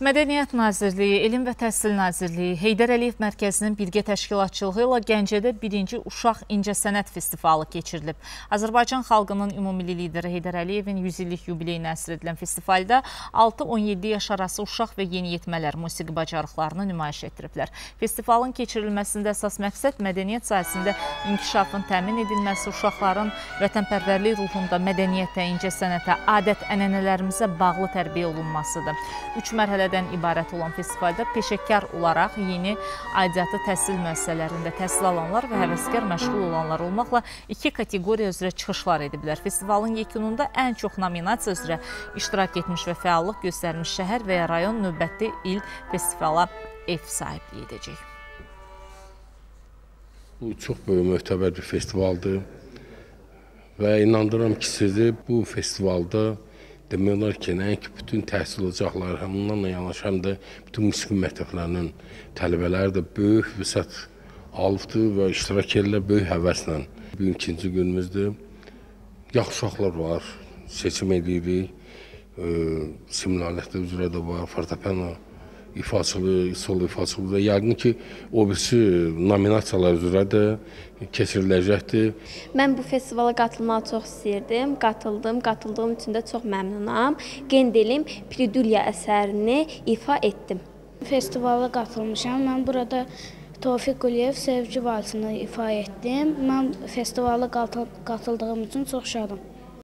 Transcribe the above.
Mədəniyyət Nazirliyi, Elm və Təhsil Nazirliyi, Heydər Əliyev Mərkəzinin birgə təşkilatçılığı ilə Gəncədə 1-ci Uşaq İncəsənət Festivalı keçirilib. Azərbaycan xalqının ümumili lideri Heydər Əliyevin 100 illik yubileyinə əsr edilən festivalda 6-17 yaş arası uşaq və yeniyetmələr musiqi bacarıqlarını nümayiş etdiriblər. Festivalın keçirilməsində əsas məqsəd mədəniyyət sahəsində inkişafın təmin edilməsi, uşaqların vətənpərvərlik ruhunda mədəniyyətə, incəsənətə, adət-ənənələrimizə bağlı tərbiyə olunmasıdır. Üç mərhələdə mərhələdən ibarət olan festivalda peşəkar olaraq yeni aidiyyatı təhsil müəssisələrində təhsil alanlar və həvəskar məşğul olanlar olmaqla iki kateqoriya üzrə çıxışlar ediblər. Festivalın yekununda ən çox nominasiya üzrə iştirak etmiş və fəallıq göstərmiş şəhər və ya rayon növbəti il festivala ev sahibliyi edəcək. Bu çox böyük möhtəbər bir festivaldır və inandıram ki, sizi bu festivalda demək olar ki, nəinki bütün təhsil ocaqları, həm onlarla yanaşı, həm də bütün musiqi məktəblərinin tələbələri də böyük vüsət alıbdır və iştirak edirlər böyük həvəslə. Bu gün ikinci günümüzdür. Yaxşı uşaqlar var, seçim edirik. Simulyallıqda üzrə də var, fortepiano ifaçılığı, solo ifaçılığı və yəqin ki, o birisi nominasiyalar üzrə də keçiriləcəkdir. Mən bu festivala qatılmağı çox istəyirdim. Qatıldım. Qatıldığım üçün də çox məmnunam. Gendelim Pridulya əsərini ifa etdim. Festivala qatılmışam. Mən burada Tofiq Quliyev Sevgi valsını ifa etdim. Mən festivala qatıldığım üçün çox şadam.